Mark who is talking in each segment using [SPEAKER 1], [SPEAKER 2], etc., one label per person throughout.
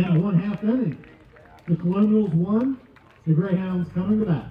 [SPEAKER 1] yeah, one
[SPEAKER 2] half inning. The Colonials won. The Greyhounds coming to bat.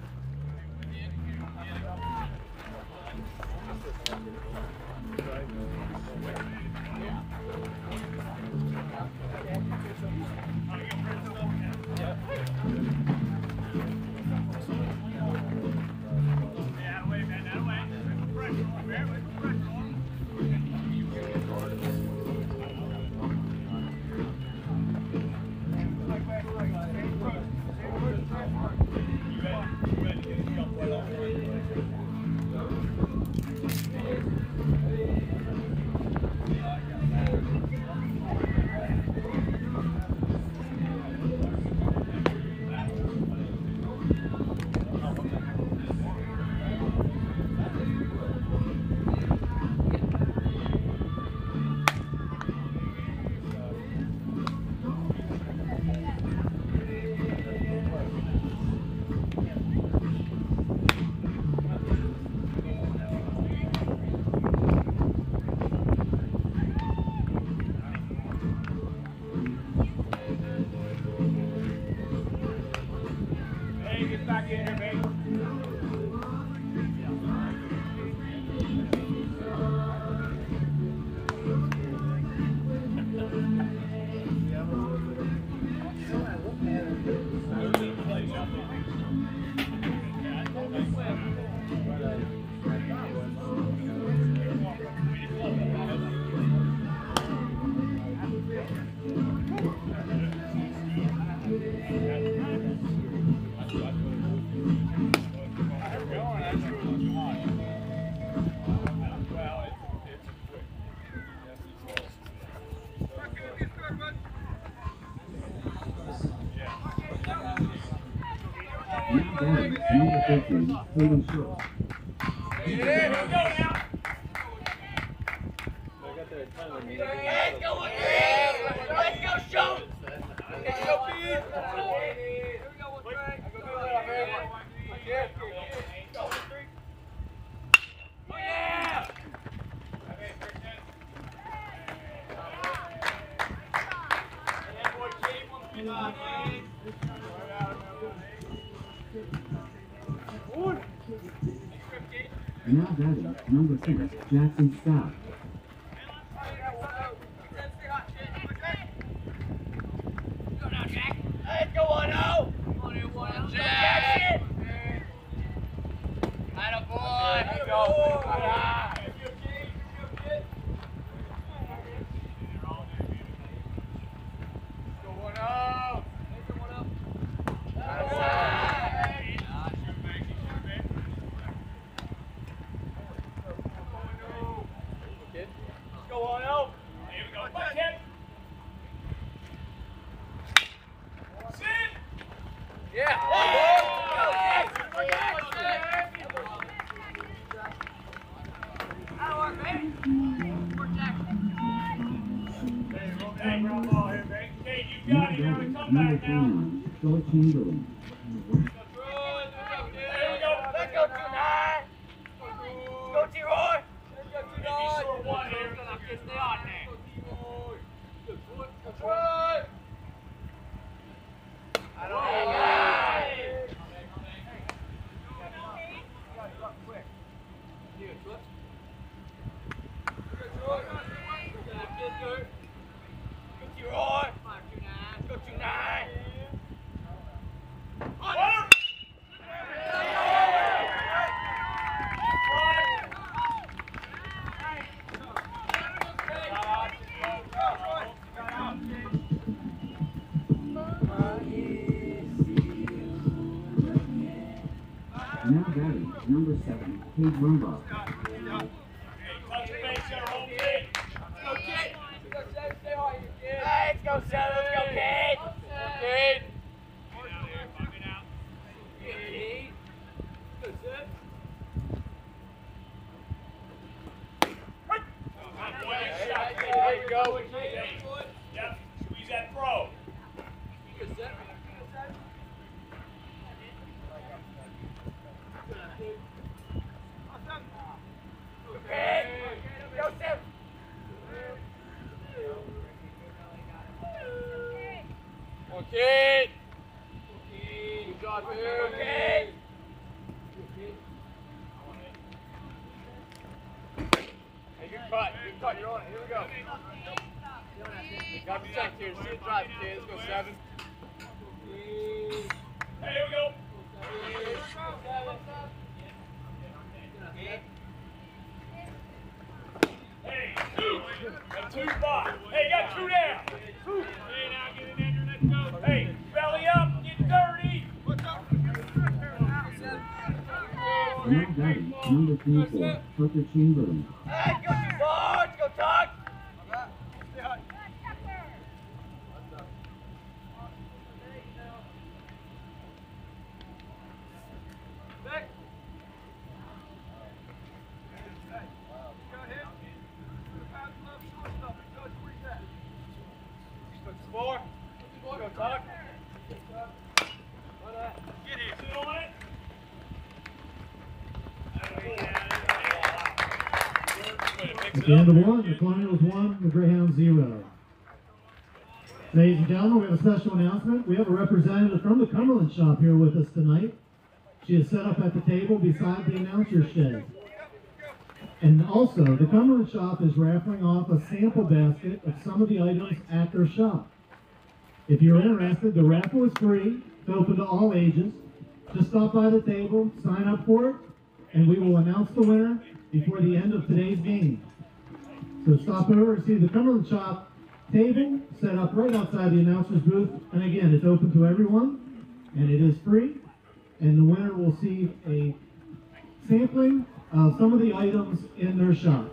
[SPEAKER 3] 13, Cleveland Short.
[SPEAKER 4] Here we
[SPEAKER 3] Jackson Scott.
[SPEAKER 5] Let's go, one oh. Come on, here, one oh. Jackson. Atta boy. Let's go. Go one oh. One oh. Atta
[SPEAKER 6] Kid?
[SPEAKER 4] Let's go on out. Here we go. Back hit. Sit. Hey, ground ball here, baby. Kate, you
[SPEAKER 3] Now
[SPEAKER 4] got it. You're
[SPEAKER 3] batting,
[SPEAKER 4] gonna come
[SPEAKER 3] number
[SPEAKER 4] back now.
[SPEAKER 3] 21, Philip Chamberlain.
[SPEAKER 4] There we go.
[SPEAKER 5] Let's go, tonight. Go, T-Roy. Let's go,
[SPEAKER 4] Maybe score one here.
[SPEAKER 5] Stay on there.
[SPEAKER 4] Runner.
[SPEAKER 3] Now batting, number 7, Kate Rumbaugh. 24, Tucker Chamberlain.
[SPEAKER 5] Hey, go, George. Go, Tuck. Four. Go, Tuck.
[SPEAKER 4] Get here. Sit on it.
[SPEAKER 3] The end of one, the Colonials one, the Greyhounds zero. Ladies and gentlemen, we have a special announcement. We have a representative from the Cumberland shop here with us tonight. She is set up at the table beside the announcer's shed. And also, the Cumberland shop is raffling off a sample basket of some of the items at their shop. If you're interested, the raffle is free. It's open to all ages. Just stop by the table, sign up for it, and we will announce the winner before the end of today's game. So stop over and see the Cumberland Shop table set up right outside the announcer's booth. And again, it's open to everyone, and it is free. And the winner will see a sampling of some of the items in their shop.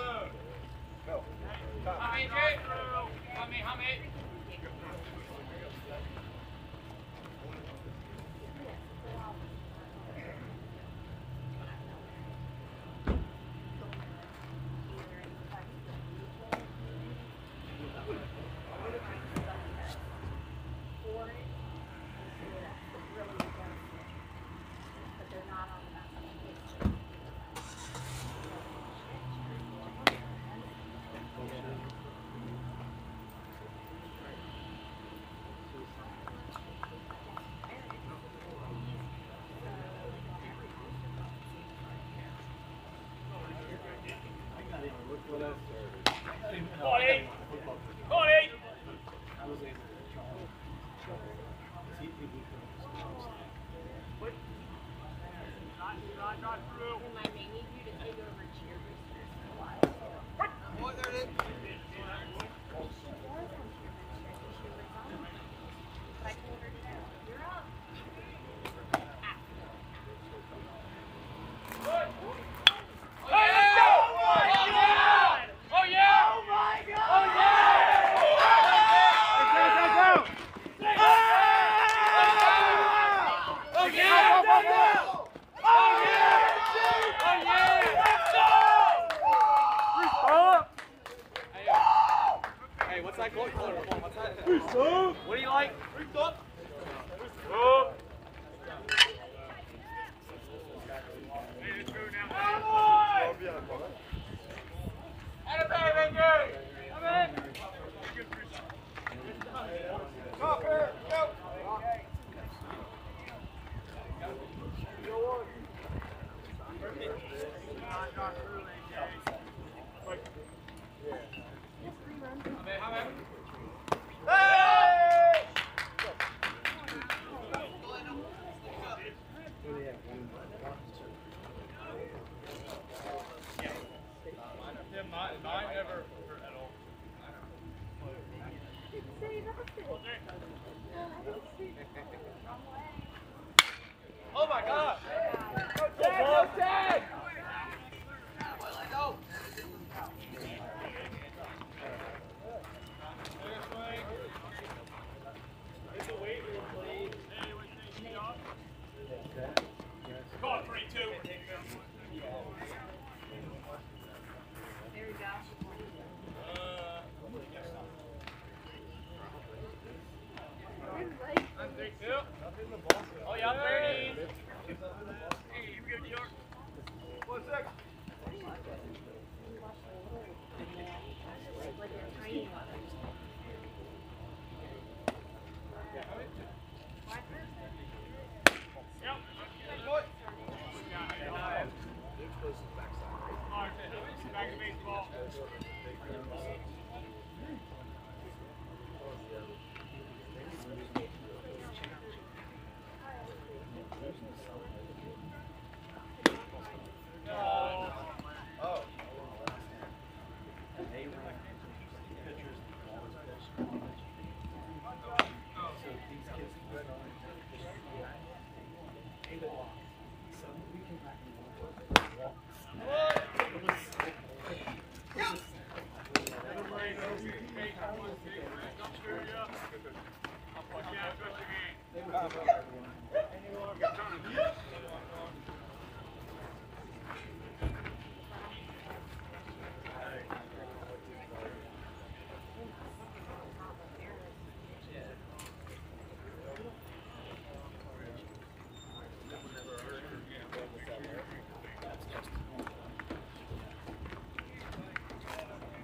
[SPEAKER 2] Thank you.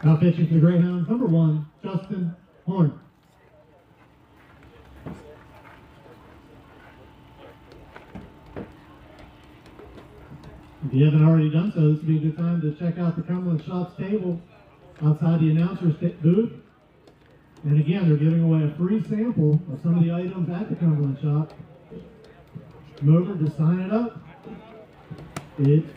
[SPEAKER 7] Now pitching for the Greyhounds, number one, Justin Horn. If you haven't already done so, this would be a good time to check out the Cumberland Shops table outside the announcer's booth. And again, they're giving away a free sample of some of the items at the Cumberland Shop. Come over, to sign it up. It's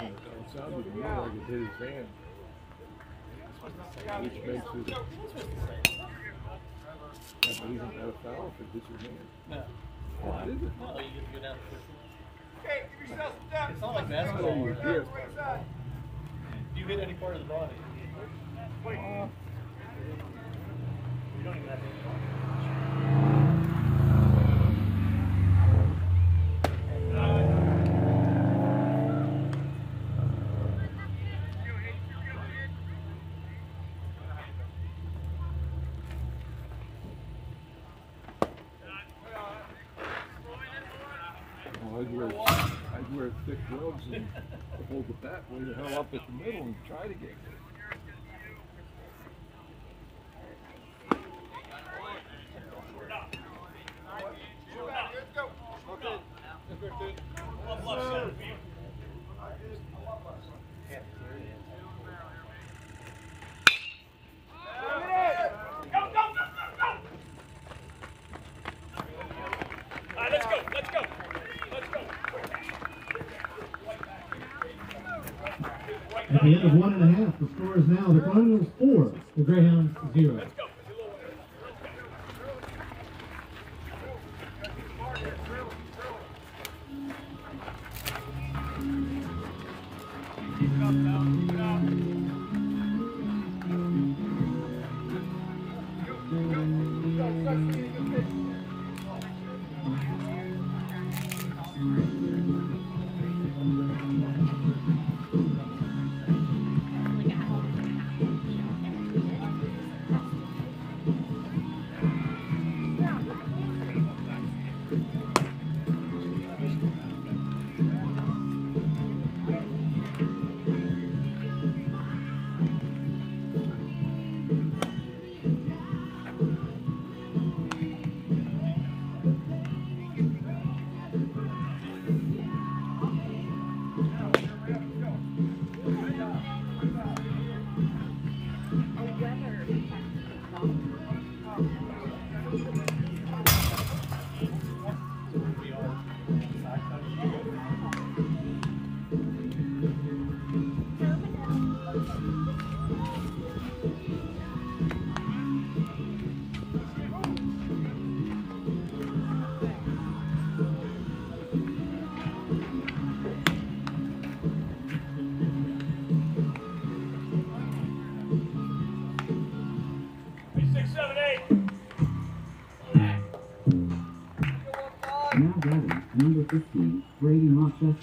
[SPEAKER 8] and
[SPEAKER 1] it sounded like hit his hand. Not a foul if hand.
[SPEAKER 9] No. You get to go down
[SPEAKER 8] Okay, give yourself some depth.
[SPEAKER 9] It's not like basketball. Do you hit any part of the body?
[SPEAKER 1] Uh, wear I'd wear thick gloves and hold the bat way the hell up at the middle and try to get
[SPEAKER 4] good.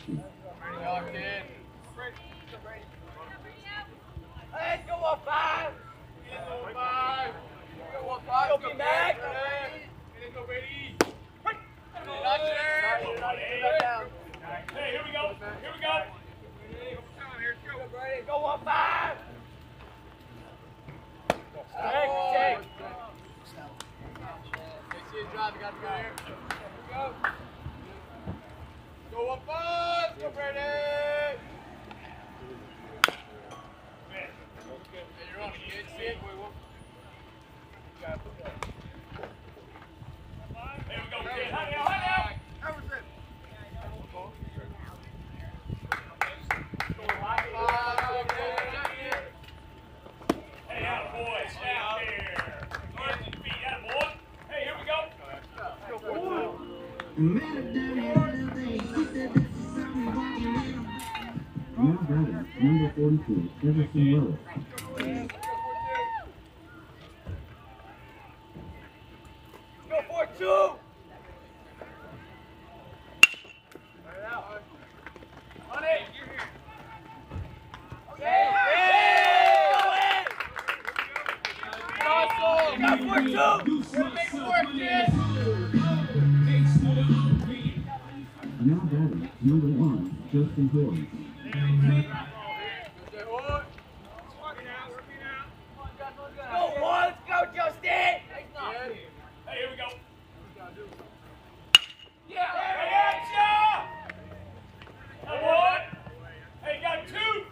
[SPEAKER 4] Locked in. Now
[SPEAKER 10] batting, number
[SPEAKER 2] 1, Justin Horn.
[SPEAKER 5] Go one. Let's go, Justin.
[SPEAKER 4] Hey, here we go. Yeah. Hey, action! Come on. Hey, got two.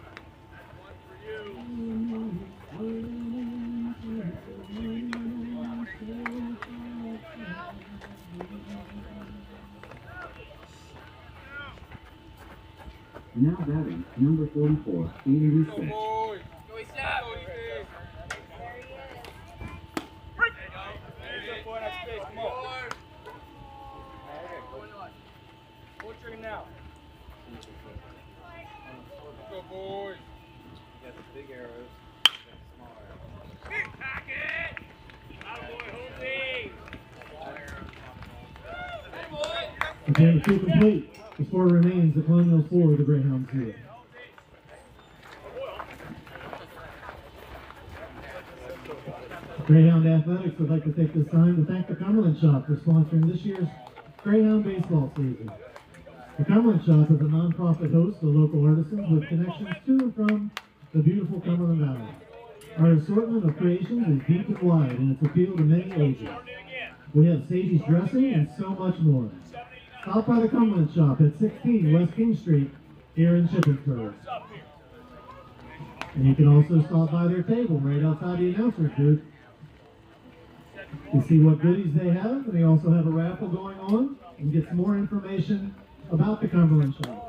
[SPEAKER 2] Now batting, number 44, Aiden Research.
[SPEAKER 5] Go, East There he is. Boy, that's space. Come on. Pull the trigger now. Go, boys.
[SPEAKER 4] Pack it. Attaboy, whole team.
[SPEAKER 3] Again, two complete. The score remains the Colonials four, the Greyhounds zero. Greyhound Athletics would like to take this time to thank the Cumberland Shop for sponsoring this year's Greyhound baseball season. The Cumberland Shop is a nonprofit host of local artisans with connections to and from the beautiful Cumberland Valley. Our assortment of creations is deep and wide and its appeal to many ages. We have Sadie's dressing and so much more. Stop by the Cumberland Shop at 16 West King Street here in Shippensburg. And you can also stop by their table right outside the announcer's booth to see what goodies they have. And they also have a raffle going on and get some more information about the Cumberland Shop.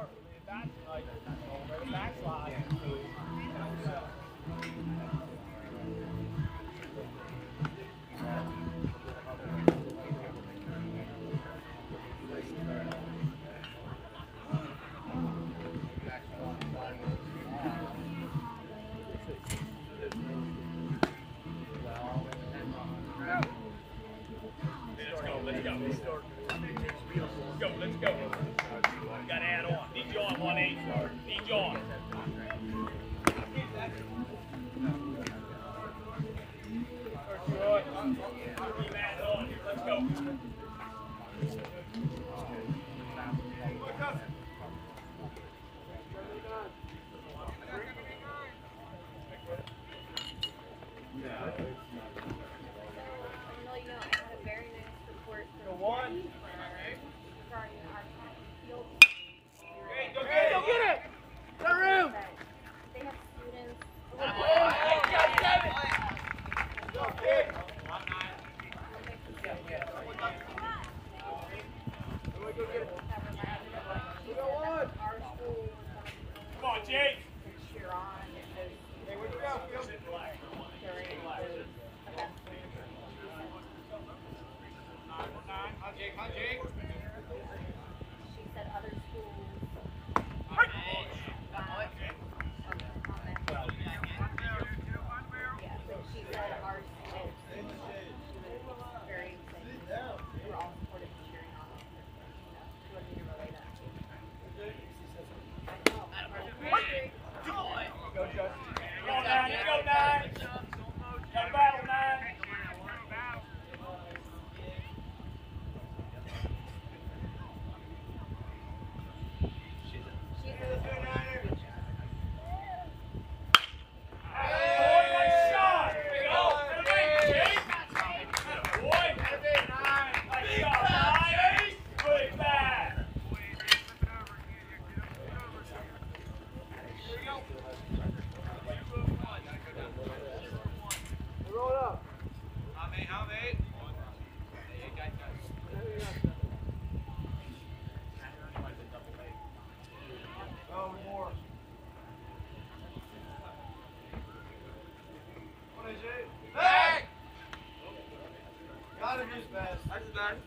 [SPEAKER 6] That's bad. That's bad.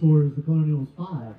[SPEAKER 6] as as the
[SPEAKER 3] Colonials
[SPEAKER 2] 5.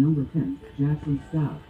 [SPEAKER 2] Number 10, Jackson South.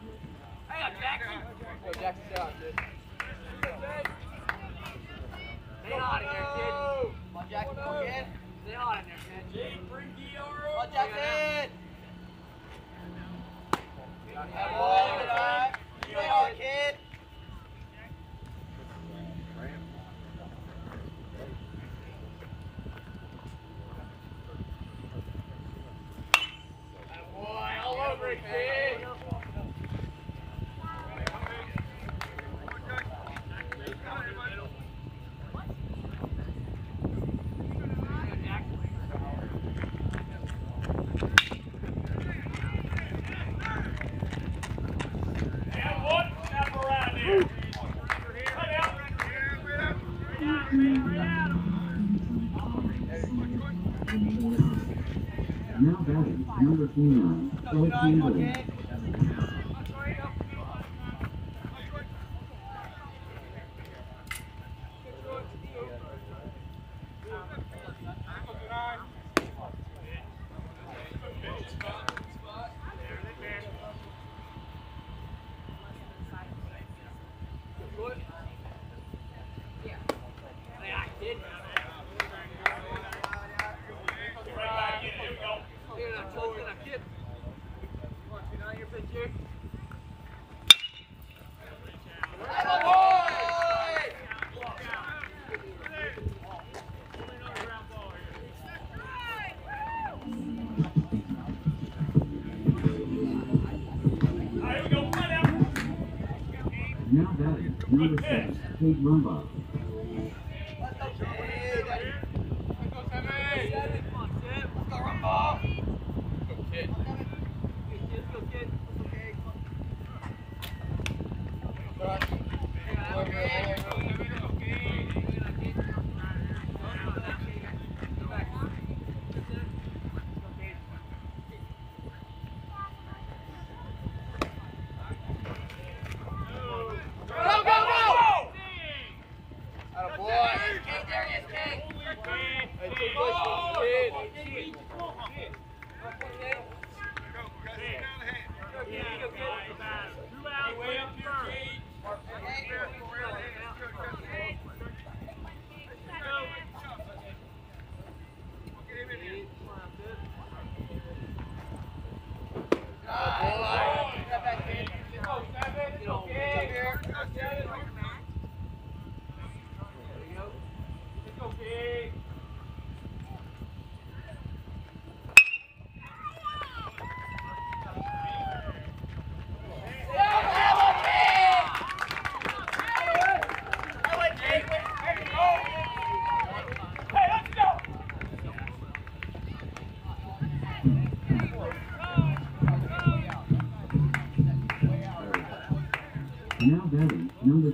[SPEAKER 2] Number six, Kate
[SPEAKER 5] Mumba.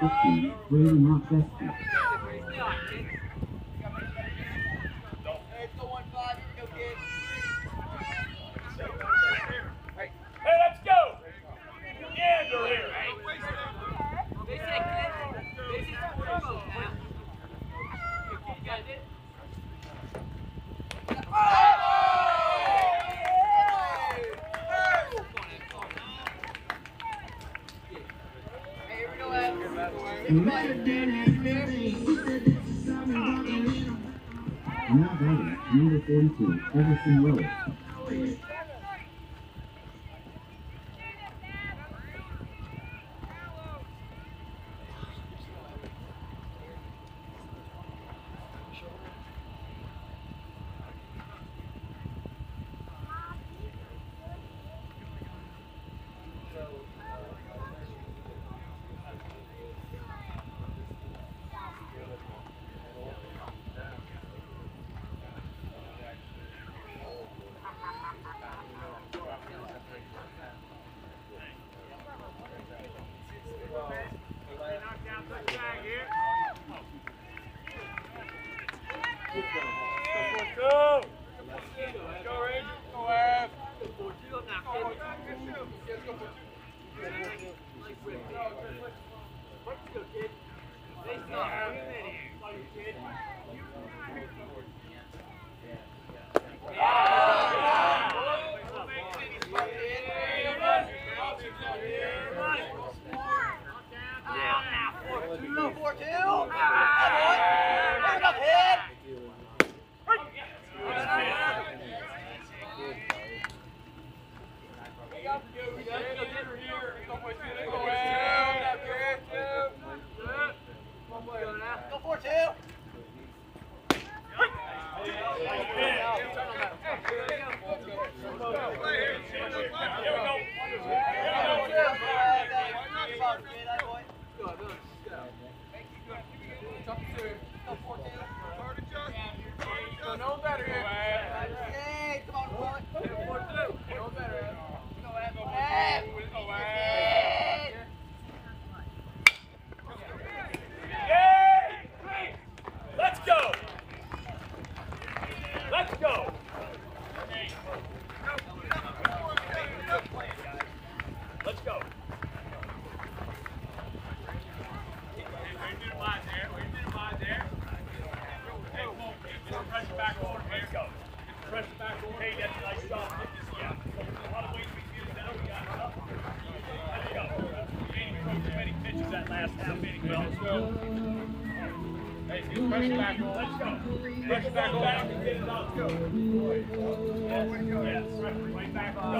[SPEAKER 5] Fifty,
[SPEAKER 6] not festive.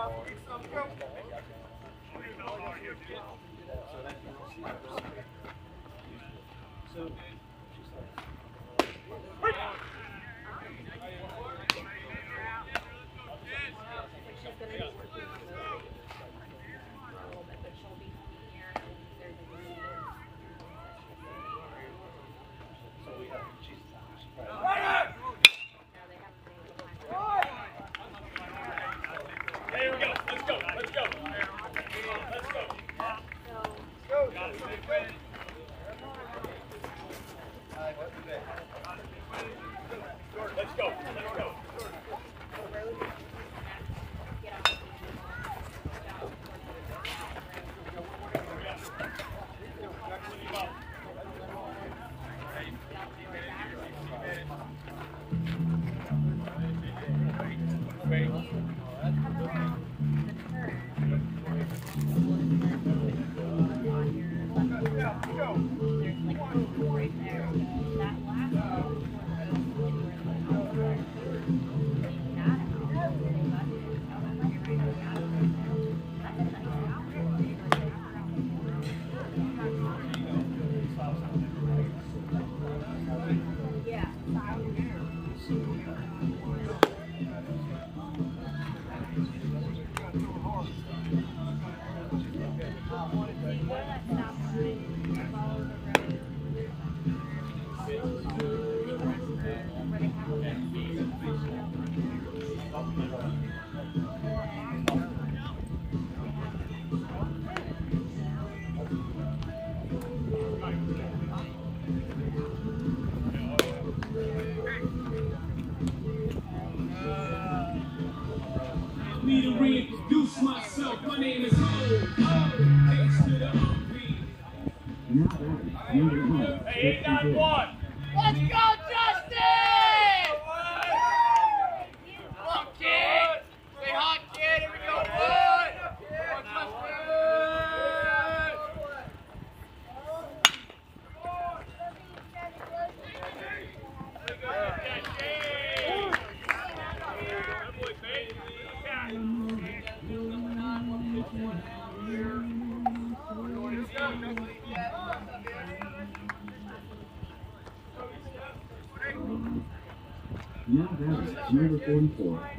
[SPEAKER 6] Go,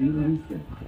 [SPEAKER 2] 44, Taylor Reset. Now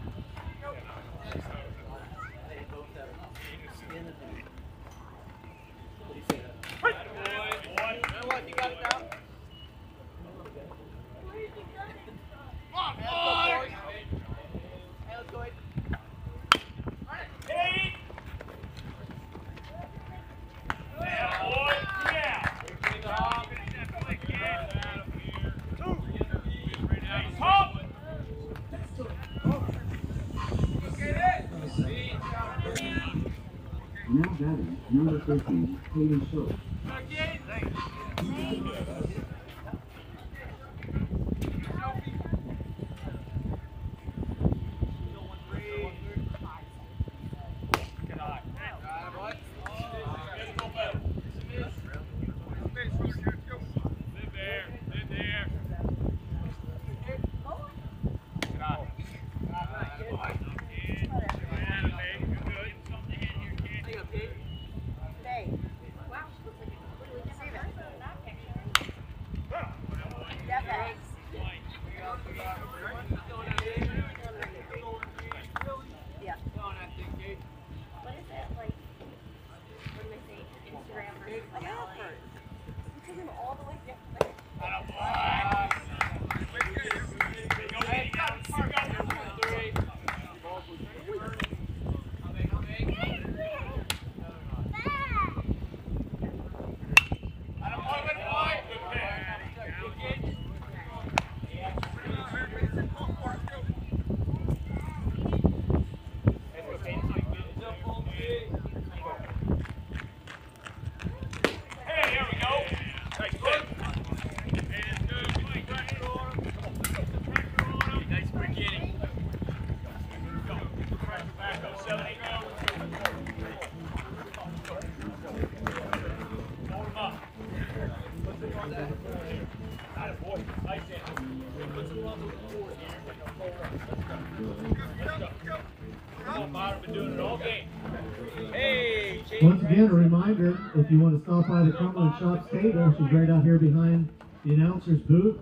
[SPEAKER 3] you want to stop by the Cumberland Shops table, she's right out here behind the announcer's booth.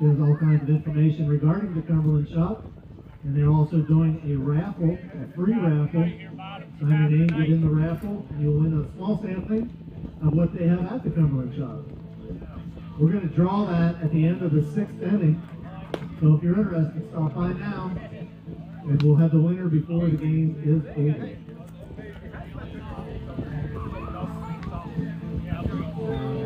[SPEAKER 3] There's all kinds of information regarding the Cumberland Shop. And they're also doing a raffle, a free raffle. Sign your name, get in the raffle, and you'll win a small sampling of what they have at the Cumberland Shop. We're going to draw that at the end of the sixth inning. So if you're interested, stop by now, and we'll have the winner before the game is over.
[SPEAKER 4] Thank you.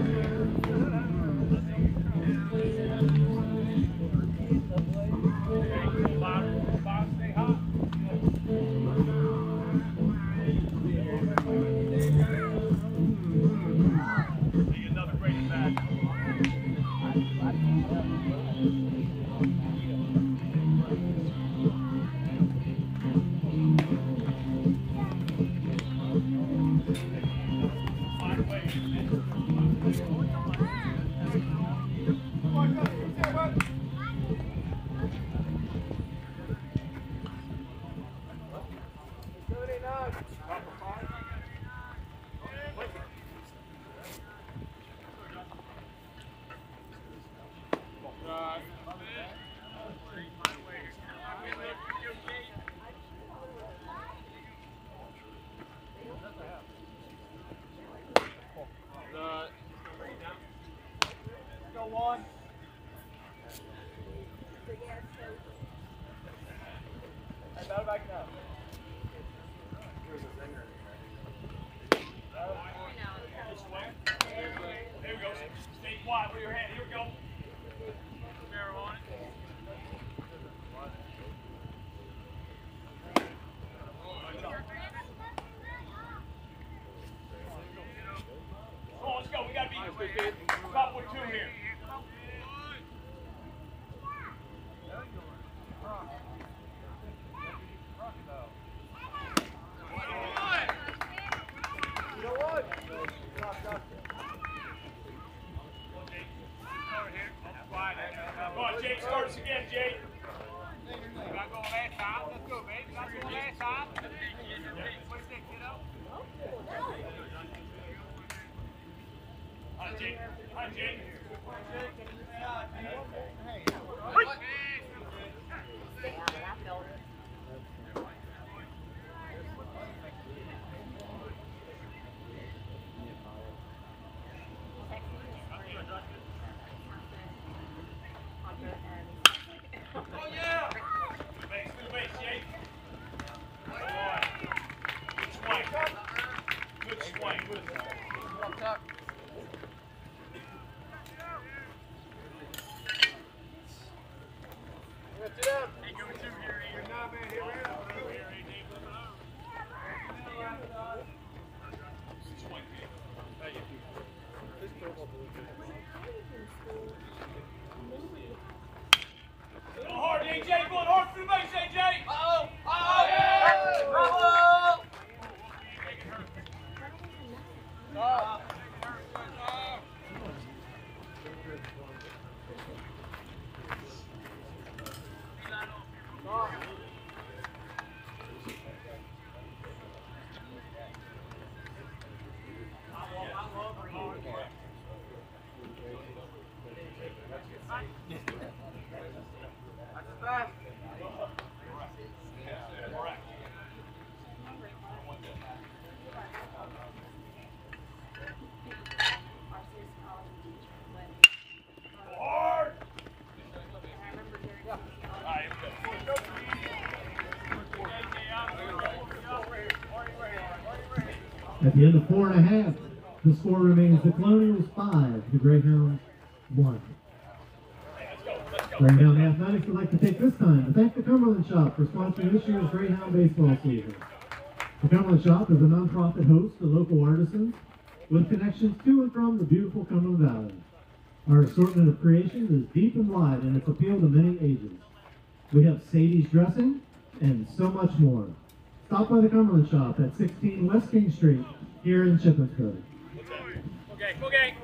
[SPEAKER 3] At the end of four and a half, the score remains the Colonials five, the Greyhounds one. Greyhound Athletics would like to take this time to thank the Cumberland Shop for sponsoring this year's Greyhound baseball season. The Cumberland Shop is a nonprofit host to local artisans with connections to and from the beautiful Cumberland Valley. Our assortment of creations is deep and wide in its appeal to many ages. We have Sadie's dressing and so much more. Stop by the Cumberland Shop at 16 West King Street here in Shippensburg.
[SPEAKER 5] Okay, okay.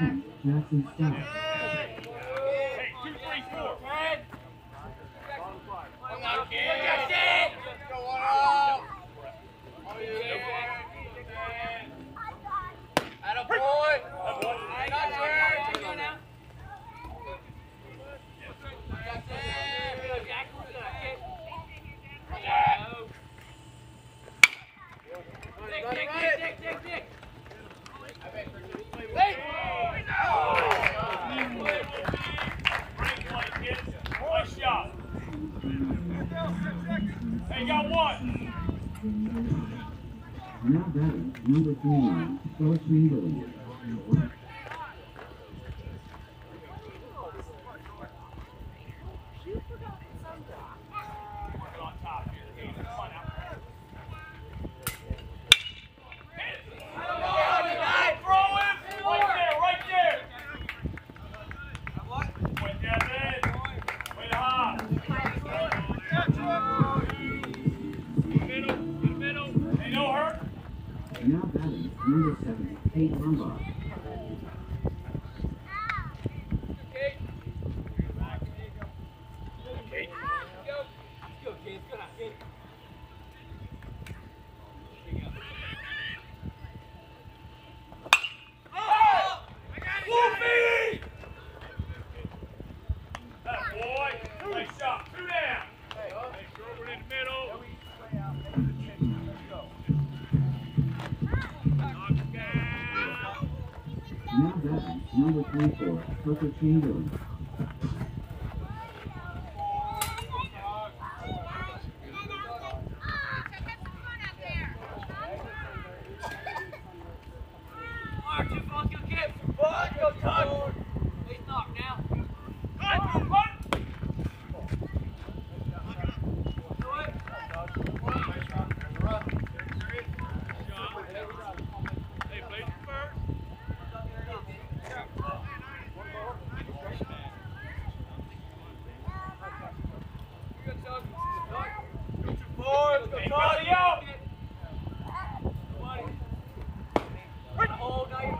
[SPEAKER 11] Number 10, Jackson Stout.
[SPEAKER 5] Hey, two, three, four. Great play, kids. Nice job. Hey, you got one.
[SPEAKER 11] Now batting, number 29, Phyllis Williams.
[SPEAKER 5] Get on top here. Hey, come on out. Throw it! Right there, right there! Way Devin! Way to hop! Hey, no hurt?
[SPEAKER 11] Now batting, number 7, Kate Lombard.
[SPEAKER 5] Whoopee! That boy! Nice shot. Two down. Hey, throw it in the middle. Knock down.
[SPEAKER 11] Now batting, number 24, Tucker Chamberlain.
[SPEAKER 5] Run, run. Hey, play first. Hey, body out.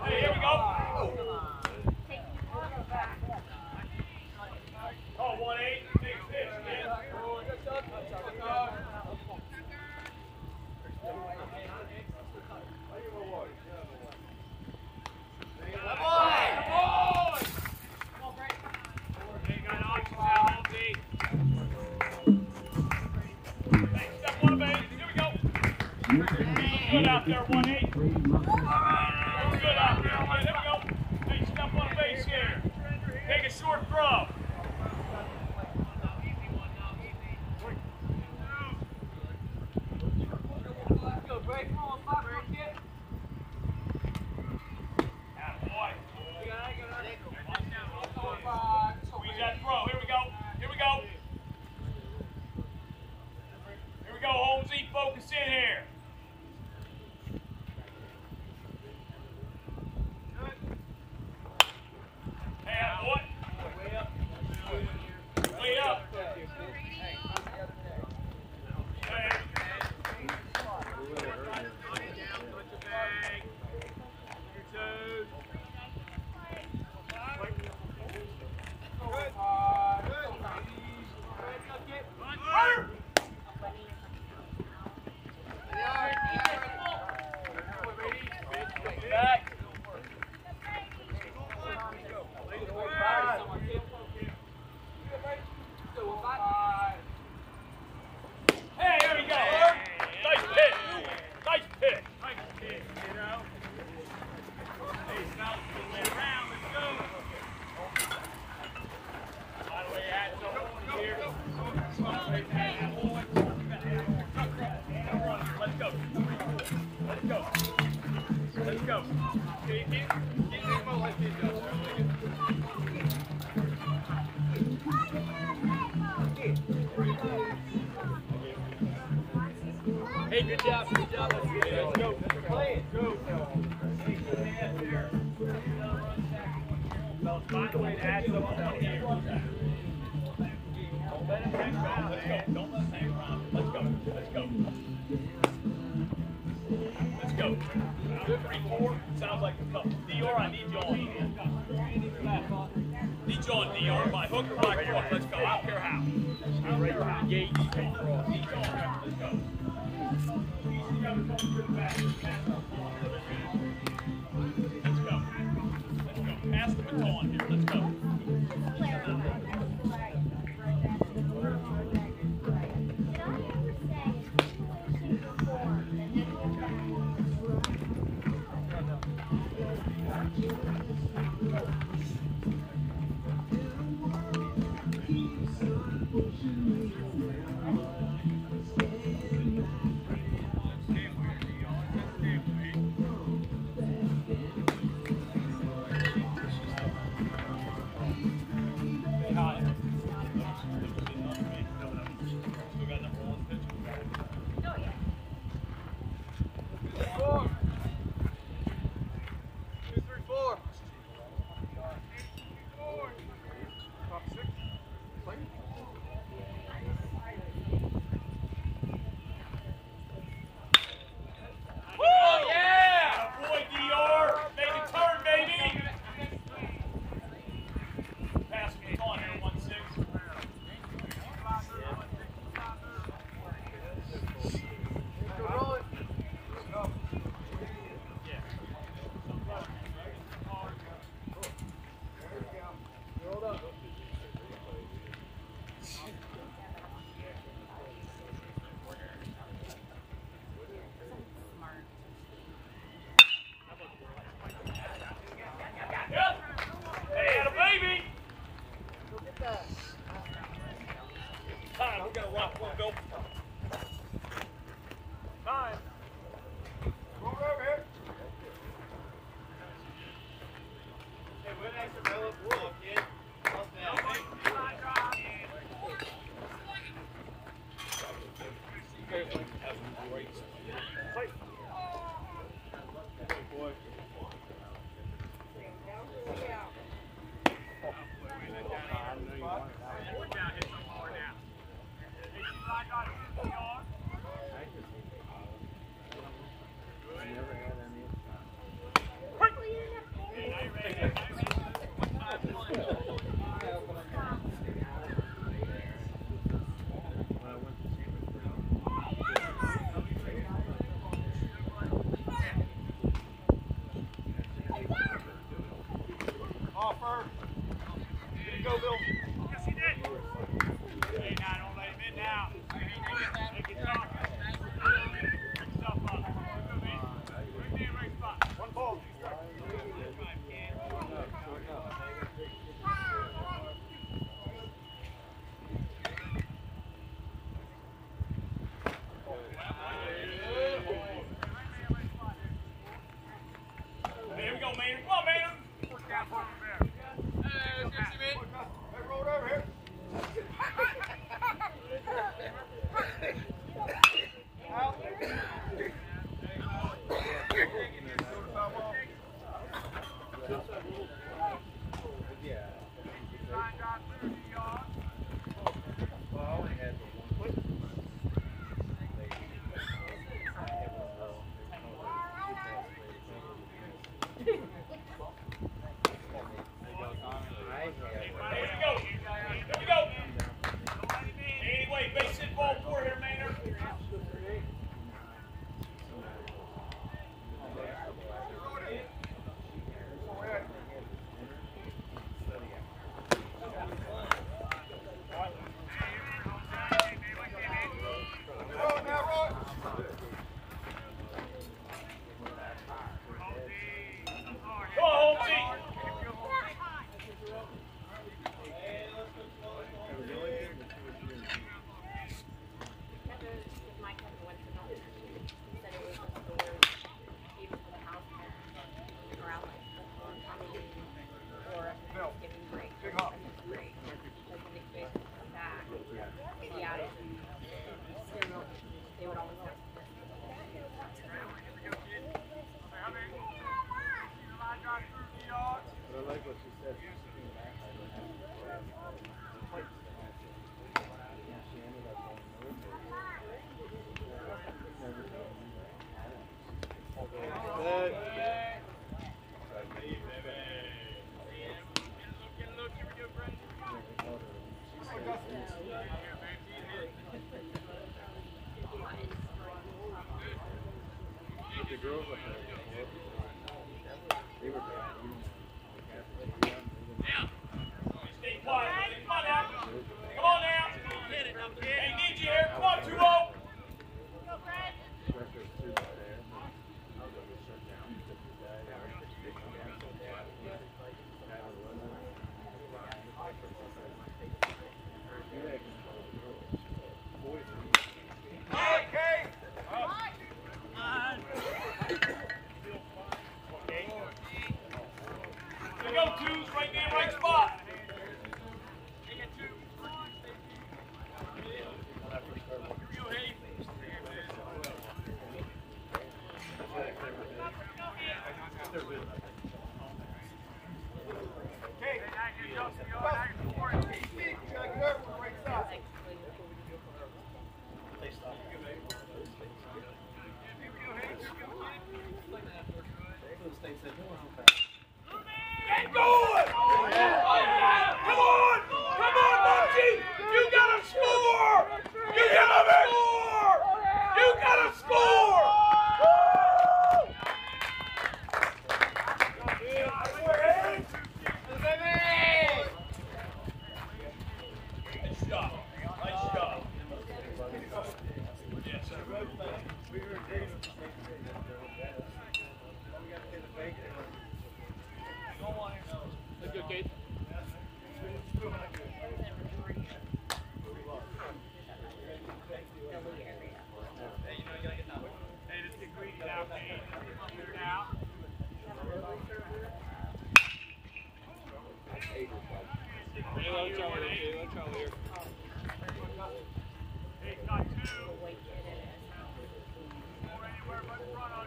[SPEAKER 5] Hey, here we go. Oh, one eight, big fish, kid. Hey, got options out, LB. Hey, step on the base. Here we go.
[SPEAKER 11] Now batting,
[SPEAKER 5] Good out
[SPEAKER 11] number
[SPEAKER 5] there,
[SPEAKER 11] 15,
[SPEAKER 5] 1-8.
[SPEAKER 4] John Dion by hook or by crook. Let's go. I don't care how. I don't care how. Yeah, you can cross. Let's go. Let's go.
[SPEAKER 2] bro.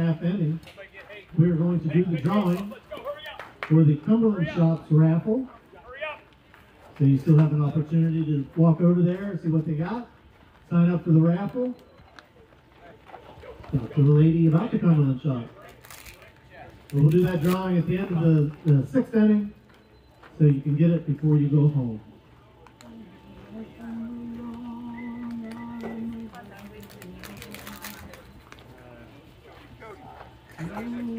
[SPEAKER 2] half inning, we are going to do the drawing for the Cumberland Shops raffle. So you still have an opportunity to walk over there and see what they got. Sign up for the raffle. Talk to the lady about the Cumberland Shop. We'll do that drawing at the end of the, the sixth inning, so you can get it before you go home.
[SPEAKER 5] Thank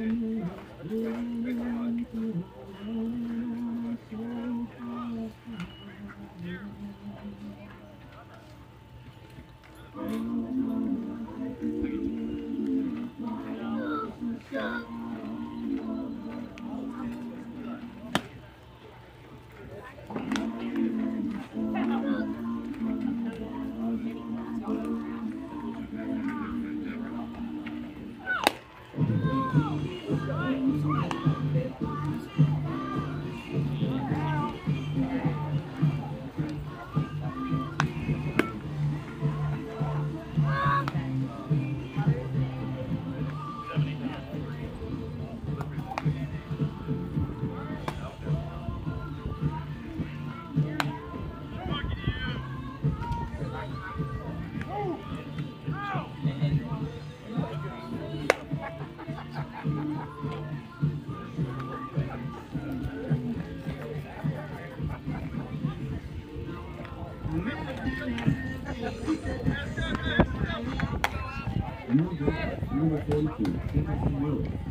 [SPEAKER 5] you. thank you.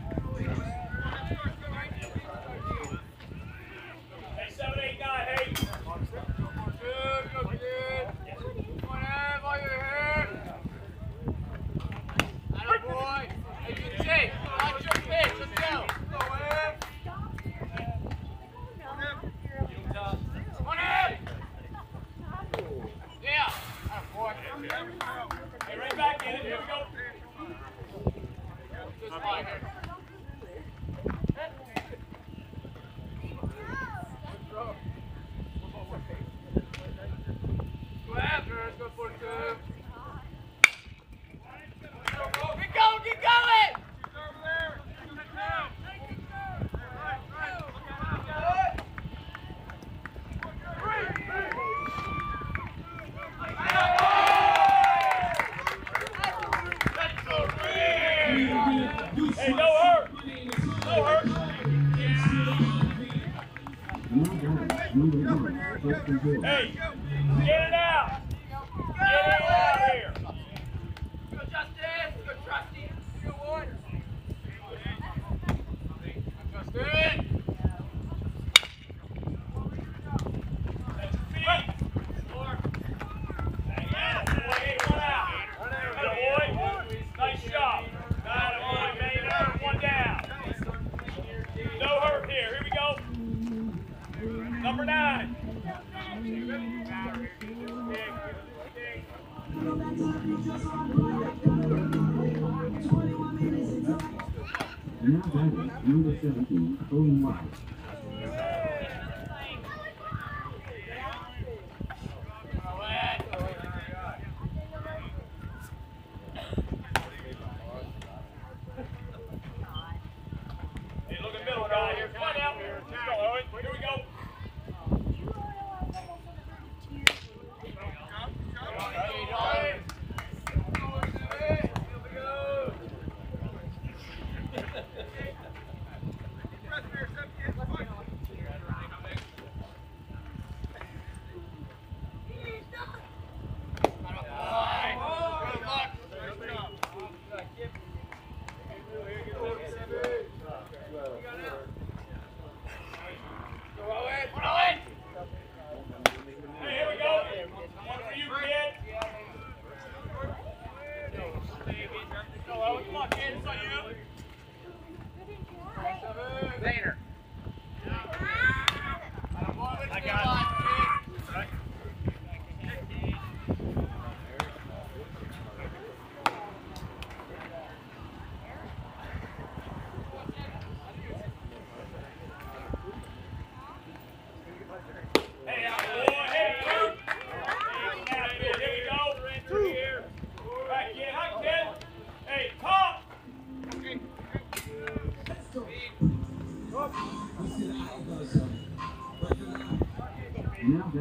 [SPEAKER 5] And out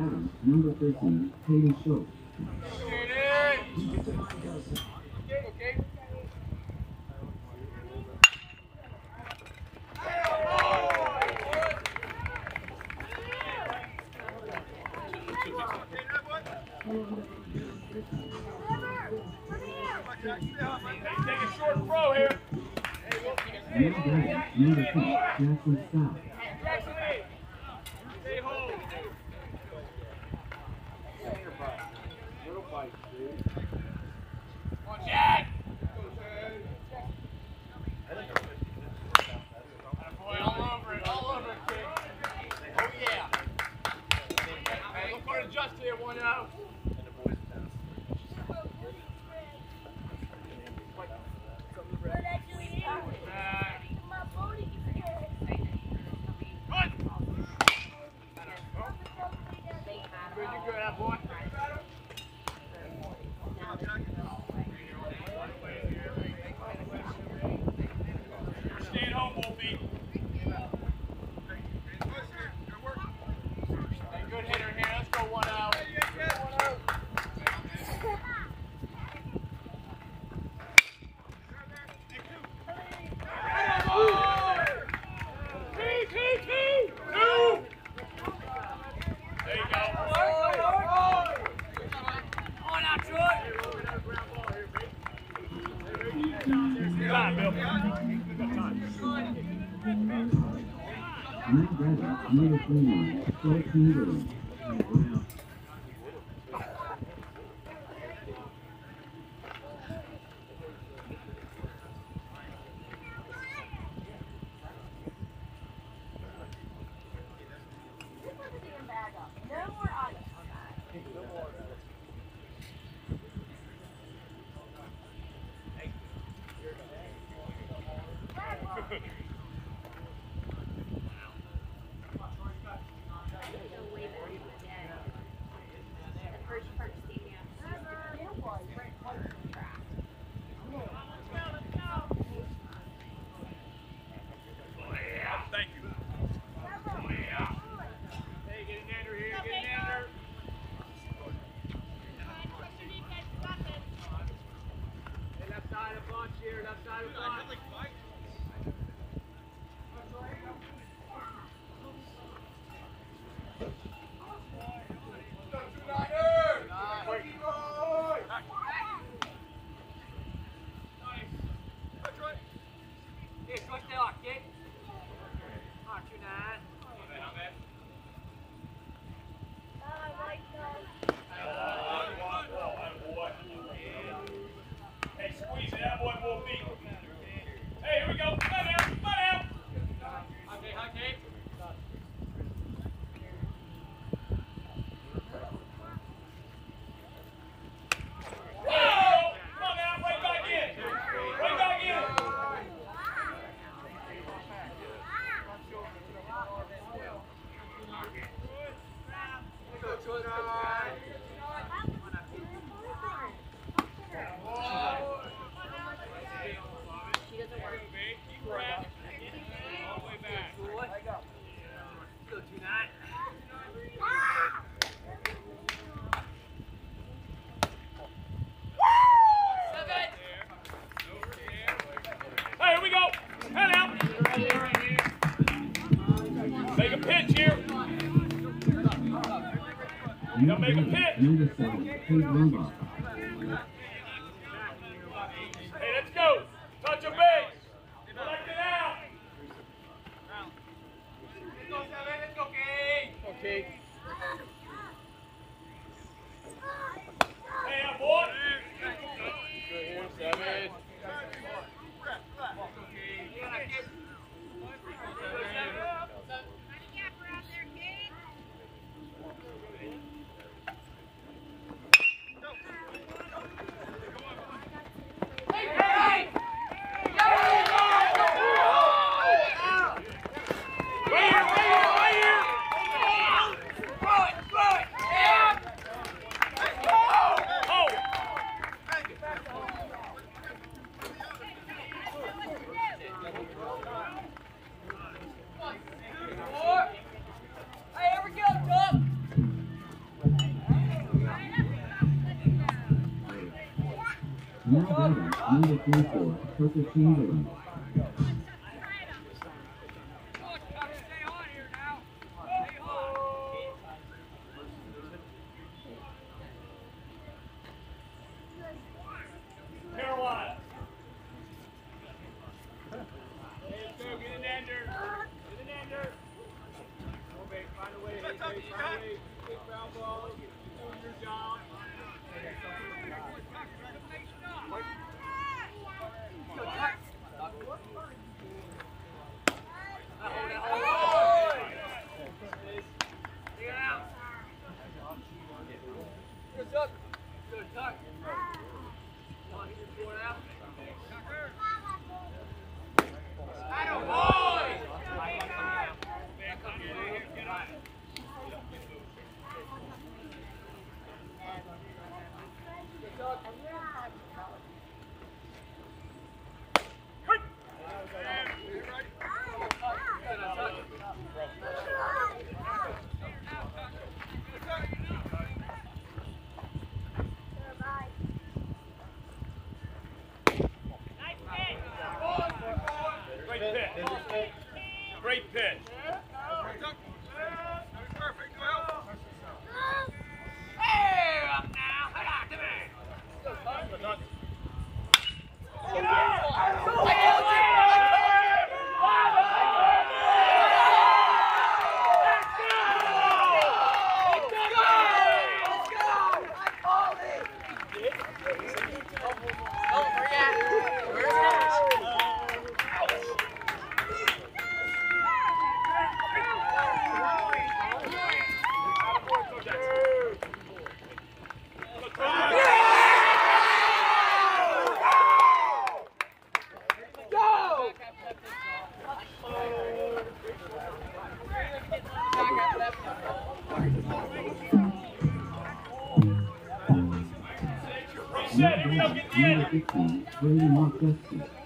[SPEAKER 7] number 13, Hayden Schultz.
[SPEAKER 5] Take a short throw here.
[SPEAKER 7] Now Adams, number 6, Jackson Scott.
[SPEAKER 5] 听的吗 Michael Pitt. 他是军火是军人。
[SPEAKER 4] Set. Here we go. Get the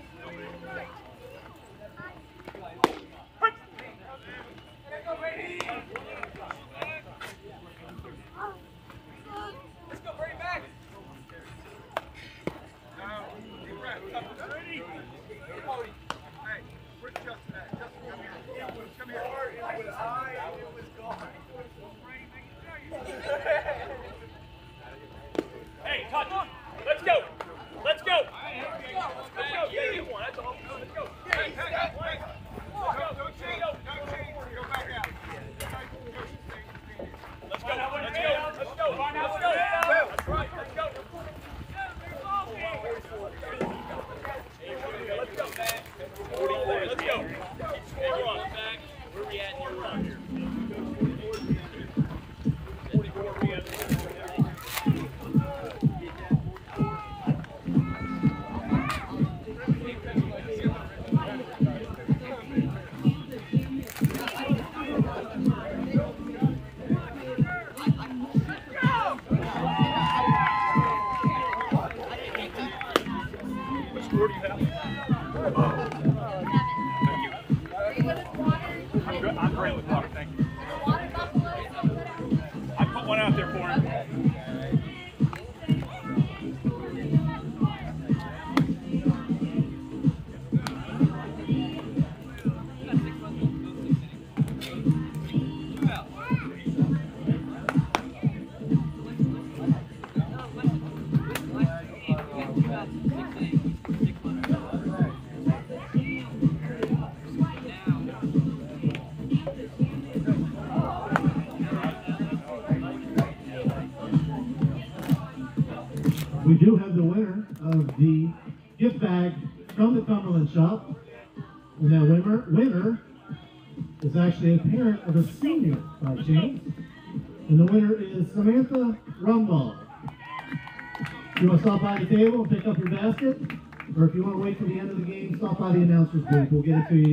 [SPEAKER 8] get it to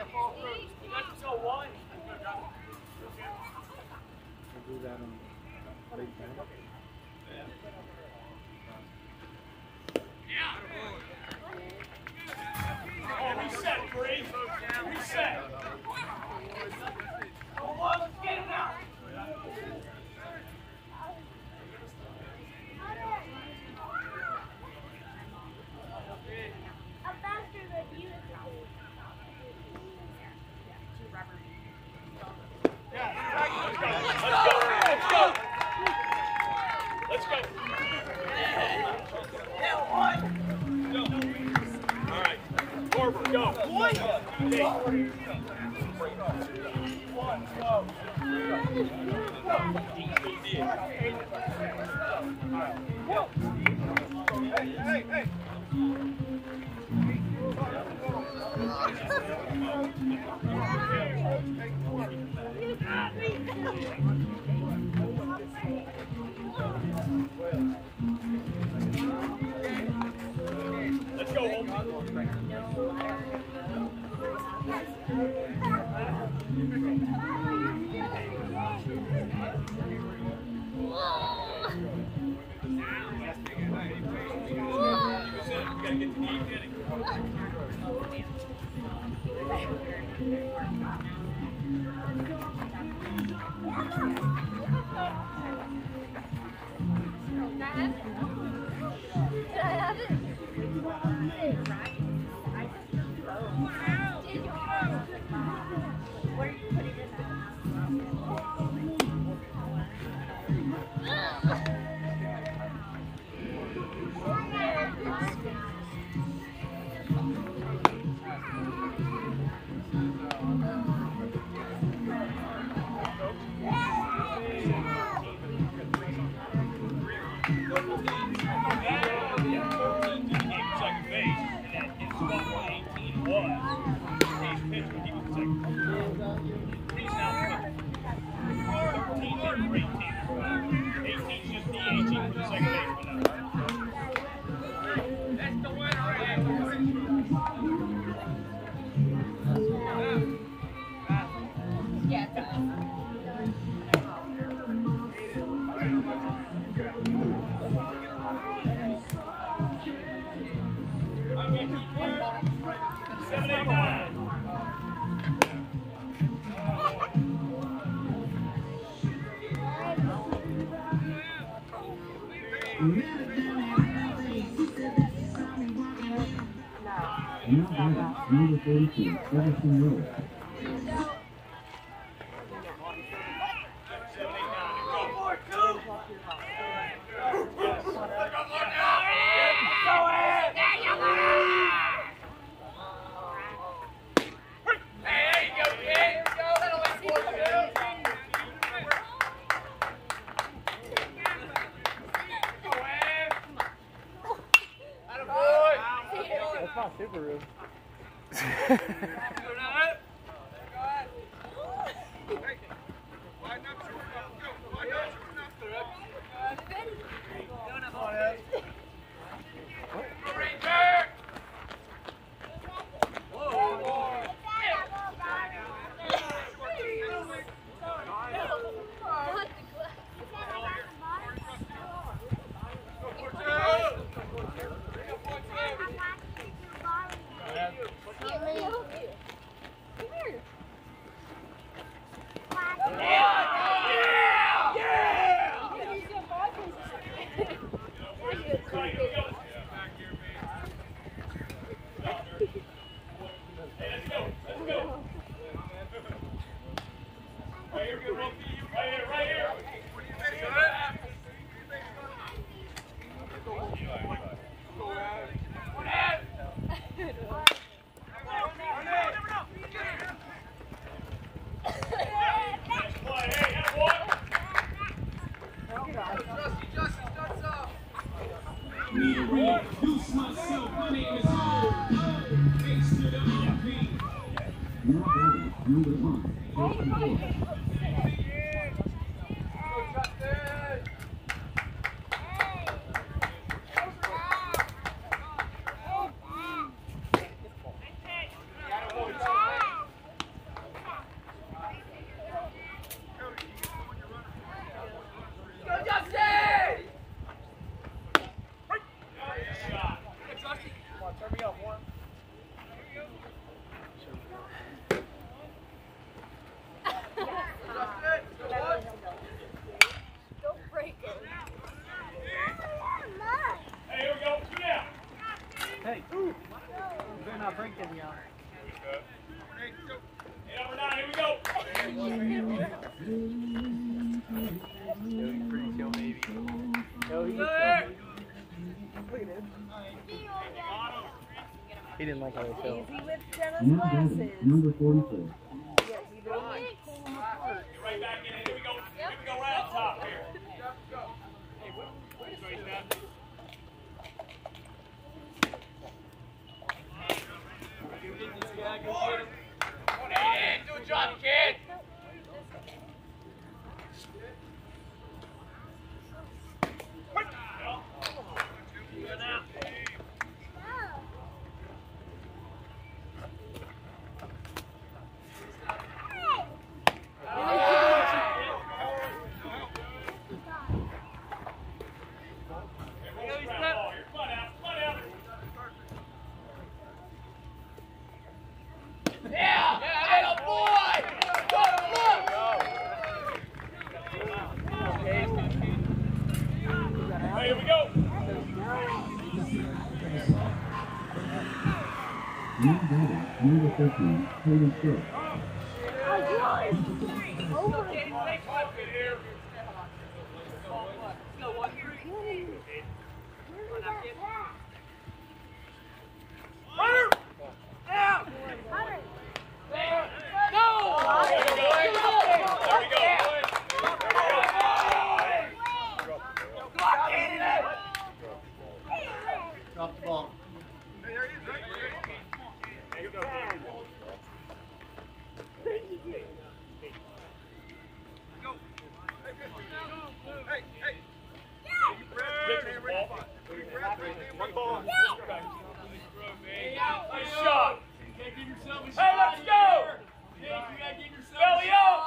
[SPEAKER 12] That
[SPEAKER 13] on
[SPEAKER 7] Big and
[SPEAKER 8] He didn't like how they felt.
[SPEAKER 11] Now batting, number 44.
[SPEAKER 5] Get right back in it. Here we go. Here we go right on top here.
[SPEAKER 8] Do a job, kid.
[SPEAKER 5] Ground ball here. Come on out. Come on out.
[SPEAKER 8] Yeah, yeah, boy.
[SPEAKER 5] Hey, here we go.
[SPEAKER 11] Now batting, number 13, Hayden Stewart.
[SPEAKER 5] There we go.
[SPEAKER 8] Drop the ball.
[SPEAKER 5] One ball. Nice shot. Hey, let's go. Belly up.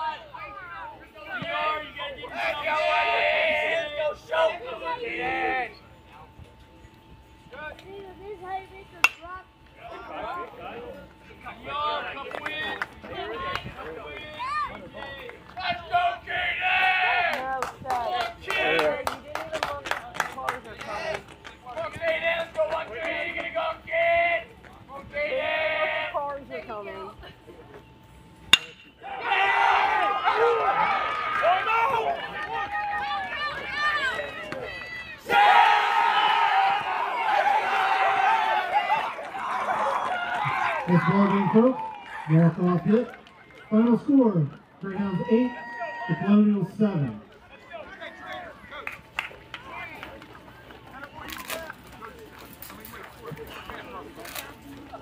[SPEAKER 5] Let's go, Kaden. Kid. Come on, Kaden. Let's go, one, Kaden. You gonna go, kid? Come on, Kaden.
[SPEAKER 14] Cars are coming.
[SPEAKER 5] Oh, no.
[SPEAKER 3] This ball game, folks, walk off hit. Final score, Greyhounds 8, the Colonials 7.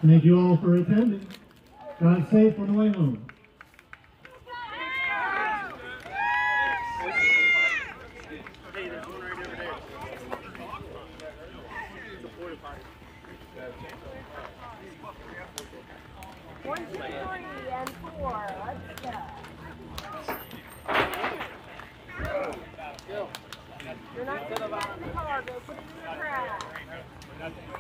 [SPEAKER 3] Thank you all for attending. God save on the way home.
[SPEAKER 7] Hey, there's one right over there. It's a porta potty.
[SPEAKER 14] One, two, three, and four. Let's go. You're